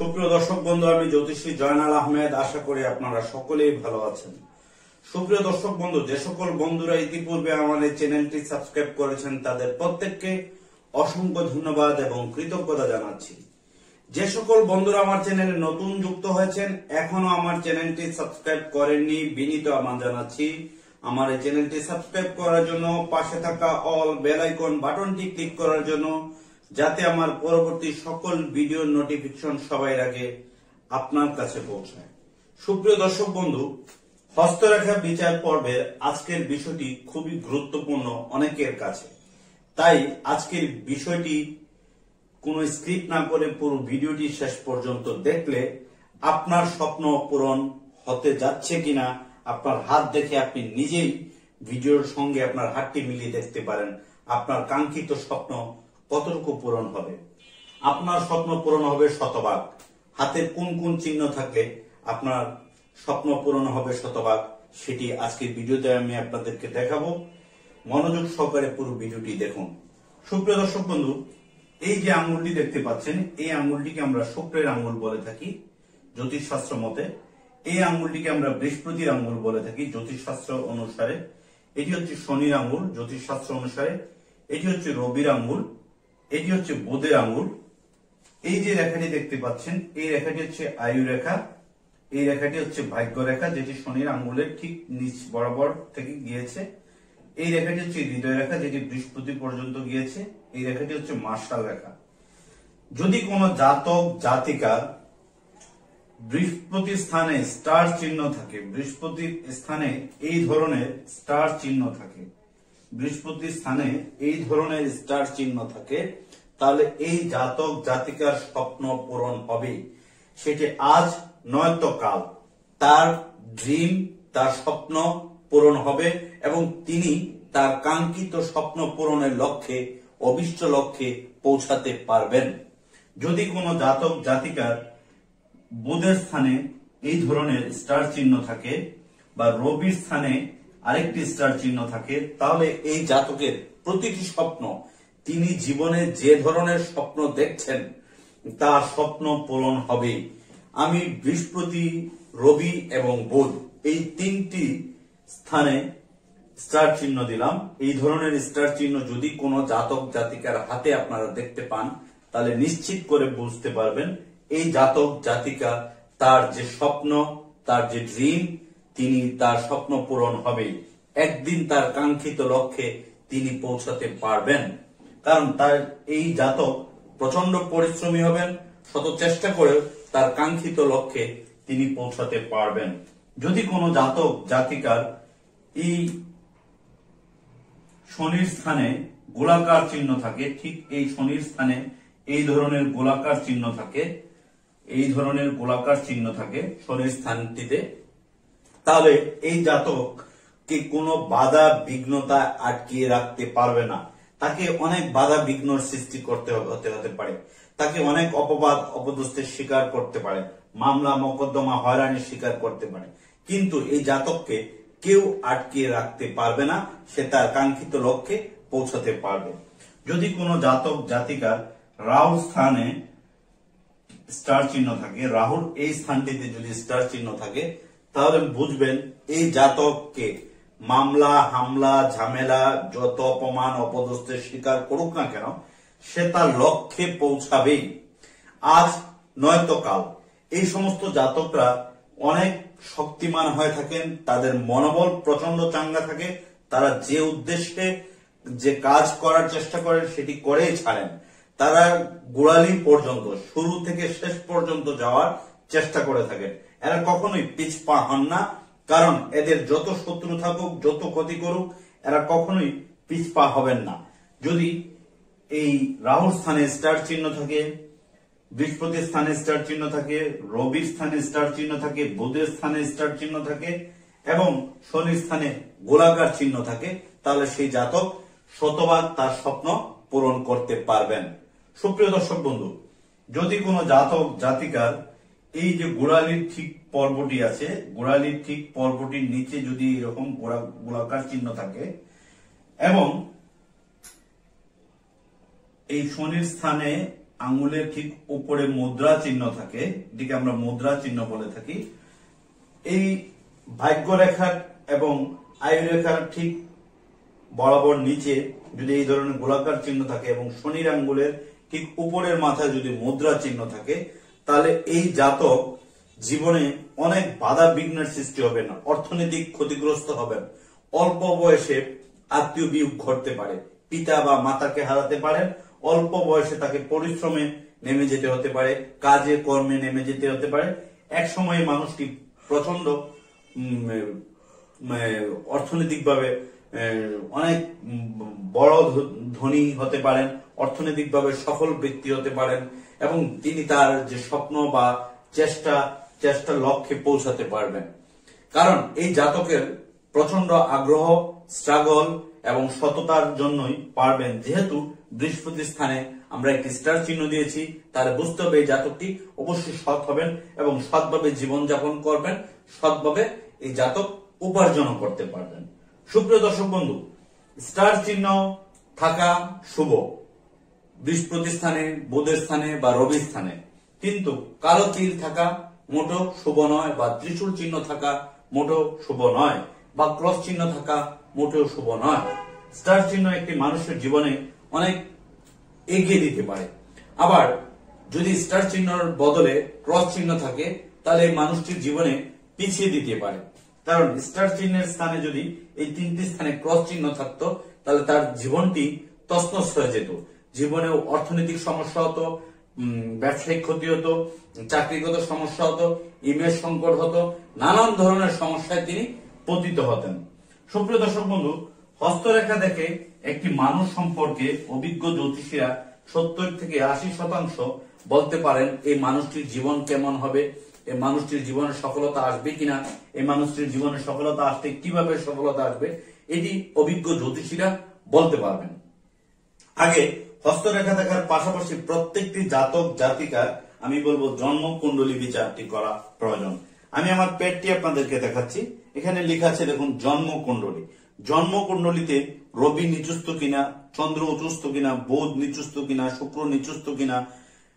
সুপ্রিয় দর্শক বন্ধু, আমি জ্যোতিষী জয়নাল আহমেদ। আশা করি আপনারা সকলেই ভালো আছেন। সুপ্রিয় দর্শক বন্ধু, যে সকল বন্ধুরা ইতিপূর্বে আমাদের চ্যানেলটি সাবস্ক্রাইব করেছেন, তাদের প্রত্যেককে অসংখ্য ধন্যবাদ এবং কৃতজ্ঞতা জানাচ্ছি। যে সকল বন্ধুরা আমার চ্যানেলে নতুন যুক্ত হয়েছেন, এখনও আমার চ্যানেলটি সাবস্ক্রাইব করেননি, বিনীত আমার জানাচ্ছি। আমার এই চ্যানেলটি সাবস্ক্রাইব করার জন্য পাশে থাকা অল বেল আইকন বাটনটি ক্লিক করার জন্য যাতে আমার পরবর্তী সকল ভিডিও নোটিফিকেশন সবাই আগে আপনার কাছে পৌঁছায়। সুপ্রিয় দর্শক বন্ধু, হস্তরেখা বিচার পর্বের আজকের বিষয়টি খুবই গুরুত্বপূর্ণ অনেকের কাছে। তাই আজকের বিষয়টি কোনো স্ক্রিপ্ট না করে পুরো ভিডিওটি শেষ পর্যন্ত দেখলে আপনার স্বপ্ন পূরণ হতে যাচ্ছে কিনা, আপনার হাত দেখে আপনি নিজেই ভিডিওর সঙ্গে আপনার হাতটি মিলিয়ে দেখতে পারেন। আপনার কাঙ্ক্ষিত স্বপ্ন কতটুকু পূরণ হবে? আপনার স্বপ্ন পূরণ হবে শতভাগ। হাতের কোন কোন চিহ্ন থাকলে আপনার স্বপ্ন পূরণ হবে শতভাগ, সেটি আজকের ভিডিওতে আমি আপনাদেরকে দেখাবো। মনোযোগ সহকারে পুরো ভিডিওটি দেখুন। সুপ্রিয় দর্শক বন্ধু, এই যে আঙ্গুলটি দেখতে পাচ্ছেন, এই আঙ্গুলটিকে আমরা শুক্রের আঙ্গুল বলে থাকি, জ্যোতিষশাস্ত্র মতে। এই আঙ্গুলটিকে আমরা বৃহস্পতির আঙ্গুল বলে থাকি, জ্যোতিষশাস্ত্র অনুসারে। এটি হচ্ছে শনির আঙ্গুল জ্যোতিষশাস্ত্র অনুসারে। এটি হচ্ছে রবির আঙ্গুল এটি হচ্ছে বোধের আঙ্গুল এই যে রেখাটি দেখতে পাচ্ছেন, এই রেখাটি হচ্ছে আয়ু রেখা, এই রেখাটি হচ্ছে ভাগ্য রেখা, যেটি শনির আঙ্গুলের ঠিক নিচ বরাবর থেকে গিয়েছে। এই রেখাটি হচ্ছে হৃদয় রেখা, যেটি বৃহস্পতি পর্যন্ত গিয়েছে। এই রেখাটি হচ্ছে মার্শাল রেখা। যদি কোনো জাতক জাতিকার বৃহস্পতি স্থানে স্টার চিহ্ন থাকে, বৃহস্পতির স্থানে এই ধরনের স্টার চিহ্ন থাকে বৃহস্পতির স্থানে এই ধরনের স্টার চিহ্ন থাকে, তাহলে এই জাতক জাতিকার স্বপ্ন পূরণ হবে। সেটি আজ নয়তো কাল তার ড্রিম তার স্বপ্ন পূরণ হবে এবং তিনি তার কাঙ্ক্ষিত স্বপ্ন পূরণের লক্ষ্যে, অবিষ্ট লক্ষ্যে পৌঁছাতে পারবেন। যদি কোনো জাতক জাতিকার বুধের স্থানে এই ধরনের স্টার চিহ্ন থাকে বা রবির স্থানে আরেকটি স্টার চিহ্ন থাকে, তাহলে এই জাতকের প্রতিটি স্বপ্ন, তিনি জীবনে যে ধরনের স্বপ্ন দেখছেন, তার স্বপ্ন পূরণ হবে। আমি বৃহস্পতি, রবি এবং বুধ, এই তিনটি স্থানে স্টার চিহ্ন দিলাম। এই ধরনের স্টার চিহ্ন যদি কোনো জাতক, জাতিকার হাতে আপনারা দেখতে পান, তাহলে নিশ্চিত করে বুঝতে পারবেন, এই জাতক, জাতিকা তার যে স্বপ্ন, তার যে ড্রিম তিনি তার স্বপ্ন পূরণ হবে। একদিন তার কাঙ্ক্ষিত লক্ষ্যে তিনি পৌঁছাতে পারবেন। কারণ তার এই জাতক প্রচণ্ড পরিশ্রমী হবেন, শত চেষ্টা করে তার কাঙ্ক্ষিত লক্ষ্যে তিনি পৌঁছাতে পারবেন। যদি কোনো জাতক, জাতিকার এই শনির স্থানে গোলাকার চিহ্ন থাকে, ঠিক এই শনির স্থানে এই ধরনের গোলাকার চিহ্ন থাকে, এই ধরনের গোলাকার চিহ্ন থাকে, শনির স্থানটিতে তাহলে এই জাতককে কোনো বাধা বিঘ্নতা আটকিয়ে রাখতে পারবে না। তাকে অনেক বাধা বিঘ্নর সৃষ্টি করতে হতে হতে পারে। তাকে অনেক অপবাদ, অপদস্থের শিকার করতে পারে। মামলা, মকদ্দমা, হয়রানির শিকার করতে পারে। কিন্তু এই জাতককে কেউ আটকিয়ে রাখতে পারবে না, সে তার কাঙ্ক্ষিত লক্ষ্যে পৌঁছাতে পারবে। যদি কোনো জাতক, জাতিকার রাহু স্থানে স্টার চিহ্ন থাকে রাহুর এই স্থানটিতে যদি স্টার চিহ্ন থাকে তাহলে বুঝবেন এই জাতককে মামলা, হামলা, ঝামেলা, যত অপমান, অপদস্থের শিকার করুক না কেন, সে তার লক্ষ্যে পৌঁছাবেই। আজ নয়তো কাল। এই সমস্ত জাতকরা অনেক শক্তিমান হয়ে থাকেন, তাদের মনোবল প্রচণ্ড চাঙ্গা থাকে, তারা যে উদ্দেশ্যে যে কাজ করার চেষ্টা করেন, সেটি করেই ছাড়েন। তারা গোড়ালি পর্যন্ত, শুরু থেকে শেষ পর্যন্ত যাওয়ার চেষ্টা করে থাকেন। এরা কখনোই পিছপা হন না, কারণ এদের যত শত্রু থাকুক, যত ক্ষতি করুক, এরা কখনোই পিছপা হবেন না। যদি এই রাহুর স্থানে স্টার চিহ্ন থাকে বৃহস্পতির স্থানে স্টার চিহ্ন থাকে, রবির স্থানে স্টার চিহ্ন থাকে, বুধের স্থানে স্টার চিহ্ন থাকে, এবং শনির স্থানে গোলাকার চিহ্ন থাকে, তাহলে সেই জাতক শতভাগ তার স্বপ্ন পূরণ করতে পারবেন। সুপ্রিয় দর্শক বন্ধু, যদি কোনো জাতক জাতিকার এই যে গোড়ালির ঠিক পর্বটি আছে, গোড়ালির ঠিক পর্বটির নিচে যদি এরকম গোলাকার চিহ্ন থাকে, এবং এই শনির স্থানে আঙ্গুলের ঠিক উপরে মুদ্রা চিহ্ন থাকে, এটিকে আমরা মুদ্রা চিহ্ন বলে থাকি, এই ভাগ্যরেখার এবং আয়ুরেখার ঠিক বরাবর নিচে যদি এই ধরনের গোলাকার চিহ্ন থাকে এবং শনির আঙ্গুলের ঠিক উপরের মাথায় যদি মুদ্রা চিহ্ন থাকে তাহলে এই জাতক জীবনে অনেক বাধা বিঘ্নের সৃষ্টি হবে না অর্থনৈতিক ক্ষতিগ্রস্ত হবেন, অল্প বয়সে আত্মীয় বিয়োগ ঘটতে পারে, পিতা বা মাতাকে হারাতে পারেন, অল্প বয়সে তাকে পরিশ্রমে নেমে যেতে হতে পারে, কাজে, কর্মে নেমে যেতে হতে পারে। এক সময় মানুষটি প্রচণ্ড অর্থনৈতিকভাবে অনেক বড় ধনী হতে পারেন, অর্থনৈতিকভাবে সফল ব্যক্তি হতে পারেন এবং তিনি তার যে স্বপ্ন বা চেষ্টা চেষ্টা লক্ষ্যে পৌঁছাতে পারবেন। কারণ এই জাতকের প্রচণ্ড আগ্রহ স্ট্রাগল এবং সততার জন্যই পারবেন। যেহেতু বৃহস্পতি স্থানে আমরা একটি স্টার চিহ্ন দিয়েছি, তাহলে বুঝতে হবে এই জাতকটি অবশ্যই সৎ হবেন এবং সৎভাবে জীবনযাপন করবেন, সৎভাবে এই জাতক উপার্জন করতে পারবেন। সুপ্রিয় দর্শক বন্ধু স্টার চিহ্ন থাকা শুভ। বৃহস্পতি স্থানে বুধের স্থানে বা রবি স্থানে। কিন্তু কালো তীর থাকা মোটো শুভ নয় বা ত্রিশূল চিহ্ন থাকা মোটো শুভ নয় বা ক্রস চিহ্ন থাকা মোটেও শুভ নয়। স্টার চিহ্ন একটি মানুষের জীবনে অনেক এগিয়ে দিতে পারে। আবার যদি স্টার চিহ্নর বদলে ক্রস চিহ্ন থাকে, তাহলে মানুষটির জীবনে পিছিয়ে দিতে পারে। কারণ স্টার চিহ্নের স্থানে যদি এই তিনটি স্থানে ক্রস চিহ্ন থাকতো, তাহলে তার জীবনটি তছনছ হয়ে যেত। জীবনে অর্থনৈতিক সমস্যা হতো ব্যবসায়িক ক্ষতি হতো, চাকরিগত সমস্যা হতো, ইমেজ সংকট হতো, নানান ধরনের সমস্যায় তিনি পতিত হতেন। সুপ্রিয় দর্শক বন্ধু, হস্তরেখা দেখে একটি মানুষ সম্পর্কে অভিজ্ঞ জ্যোতিষীরা সত্তর থেকে আশি শতাংশ বলতে পারেন এই মানুষটির জীবন কেমন হবে, এই মানুষটির জীবনে সফলতা আসবে কিনা, এই মানুষটির জীবনে সফলতা আসতে কীভাবে সফলতা আসবে, এটি অভিজ্ঞ জ্যোতিষীরা বলতে পারবেন। আগে হস্তরেখা দেখার পাশাপাশি প্রত্যেকটি জাতক, জাতিকার, আমি বলব জন্ম কুণ্ডলী বিচারটি করা প্রয়োজন। আমি আমার পেটটি আপনাদেরকে দেখাচ্ছি। এখানে লেখা আছে, দেখুন, জন্ম কুণ্ডলী। জন্ম কুণ্ডলীতে রবি নিচুস্ত কিনা, চন্দ্র উচুস্ত কিনা, বুধ নিচুস্ত কিনা, শুক্র নিচুস্ত কিনা,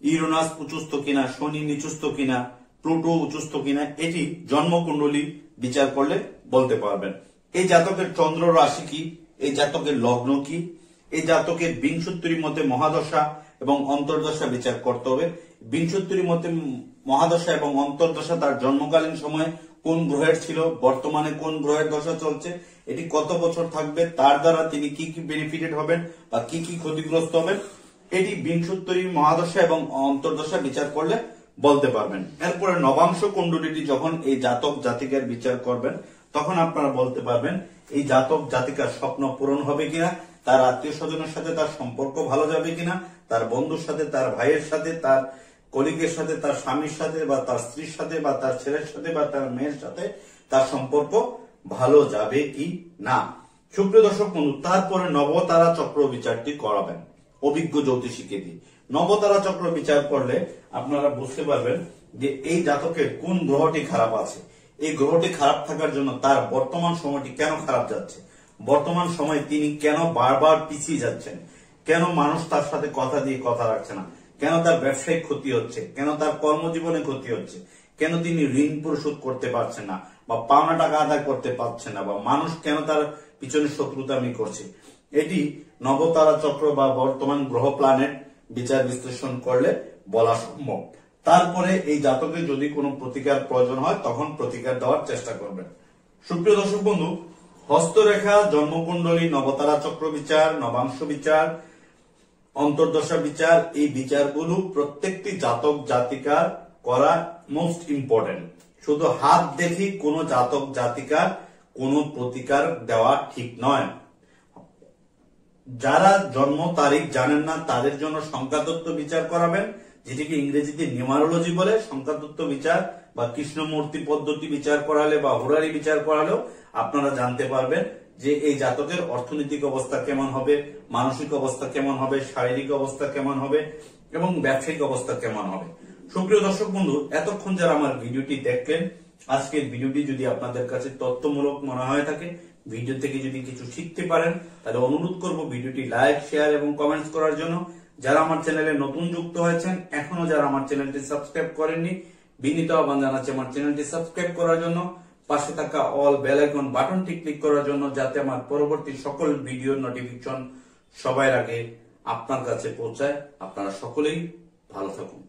ইউরোনাস উচুস্ত কিনা, শনি নিচুস্ত কিনা, প্লুটো উচুস্ত কিনা, এটি জন্ম কুণ্ডলী বিচার করলে বলতে পারবেন। এই জাতকের চন্দ্র রাশি কি? এই জাতকের লগ্ন কি? এই জাতকের বিংশোত্তরী মতে মহাদশা এবং অন্তর্দশা বিচার করতে হবে। বিংশোত্তরী মতে মহাদশা এবং অন্তর্দশা তার জন্মকালীন সময়ে কোন গ্রহের ছিল, বর্তমানে কোন গ্রহের দশা চলছে, এটি কত বছর থাকবে, তার দ্বারা তিনি কি কি বেনিফিটেড হবেন বা কি কি ক্ষতিগ্রস্ত হবেন, এটি বিংশোত্তরী মহাদশা এবং অন্তর্দশা বিচার করলে বলতে পারবেন। এরপরে নবাংশ কুণ্ডলীটি যখন এই জাতক জাতিকার বিচার করবেন, তখন আপনারা বলতে পারবেন, এই জাতক জাতিকার স্বপ্ন পূরণ হবে কিনা তার আত্মীয় স্বজনের সাথে তার সম্পর্ক ভালো যাবে কিনা, তার বন্ধুর সাথে, তার ভাইয়ের সাথে, তার কলিগের সাথে, তার স্বামীর সাথে, বা তার স্ত্রীর সাথে, বা তার ছেলের সাথে, বা তার মেয়ের সাথে তার সম্পর্ক ভালো যাবে কি না? সুপ্রিয় দর্শক বন্ধু, তারপরে নবতারা চক্র বিচারটি করাবেন। অভিজ্ঞ জ্যোতিষীকে দিয়ে। নবতারা চক্র বিচার করলে আপনারা বুঝতে পারবেন যে এই জাতকের কোন গ্রহটি খারাপ আছে। এই গ্রহটি খারাপ থাকার জন্য তার বর্তমান সময়টি কেন খারাপ যাচ্ছে? বর্তমান সময়ে তিনি কেন বারবার পিছিয়ে যাচ্ছেন? কেন মানুষ তার সাথে কথা দিয়ে কথা রাখছে না? কেন তার ব্যবসায়িক ক্ষতি হচ্ছে? কেন তার কর্মজীবনে ক্ষতি হচ্ছে? কেন তিনি ঋণ পরিশোধ করতে পারছেন না? বা পাওনা টাকা আদায় করতে পারছে না? বা মানুষ কেন তার পিছনে শত্রুতামি করছে? এটি নবতারা চক্র বা বর্তমান গ্রহ প্ল্যানেট বিচার বিশ্লেষণ করলে বলা সম্ভব। তারপরে এই জাতকে যদি কোনো প্রতিকার প্রয়োজন হয়, তখন প্রতিকার দেওয়ার চেষ্টা করবেন। সুপ্রিয় দর্শক বন্ধু হস্তরেখা, জন্মকুণ্ডলী, নবতারা চক্র বিচার নবাংশ বিচার, অন্তর্দশা বিচার, এই বিচারগুলো প্রত্যেকটি জাতক জাতিকার করা মোস্ট ইম্পর্টেন্ট শুধু হাত দেখি কোনো জাতক জাতিকার কোনো প্রতিকার দেওয়া ঠিক নয়। যারা জন্ম তারিখ জানেন না, তাদের জন্য সংখ্যাতত্ত্ব বিচার করাবেন, যেটিকে ইংরেজিতে নিউমারোলজি বলে, সংখ্যাতত্ত্ব বিচার বা কৃষ্ণমূর্তি পদ্ধতি বিচার করালে বা হুরারি বিচার করালেও আপনারা জানতে পারবেন যে এই জাতকের অর্থনৈতিক অবস্থা কেমন হবে, মানসিক অবস্থা কেমন হবে, শারীরিক অবস্থা কেমন হবে এবং ব্যবসায়িক অবস্থা কেমন হবে। সুপ্রিয় দর্শক বন্ধু, এতক্ষণ যারা আমার ভিডিওটি দেখলেন, আজকের ভিডিওটি যদি আপনাদের কাছে তথ্যমূলক মনে হয়ে থাকে, ভিডিও থেকে যদি কিছু শিখতে পারেন, তাহলে অনুরোধ করব ভিডিওটি লাইক, শেয়ার এবং কমেন্টস করার জন্য। যারা আমার চ্যানেলে নতুন যুক্ত হয়েছেন, এখনও যারা আমার চ্যানেলটি সাবস্ক্রাইব করেননি বিনীত আহ্বান জানাচ্ছি আমার চ্যানেলটি সাবস্ক্রাইব করার জন্য। পাশে থাকা অল বেল আইকন বাটনটি ক্লিক করার জন্য যাতে আমার পরবর্তী সকল ভিডিও নোটিফিকেশন সবার আগে আপনার কাছে পৌঁছায়। আপনারা সকলেই ভালো থাকুন।